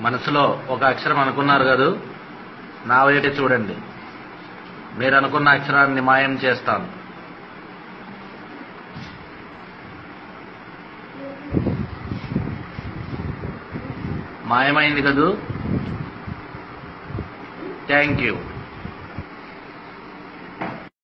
మనసులో ఒక అక్షరం అనుకున్నారు కదూ? నా వైపు చూడండి. మీరు అనుకున్న అక్షరాన్ని మాయం చేస్తాను. మాయమైంది కదూ? Thank you.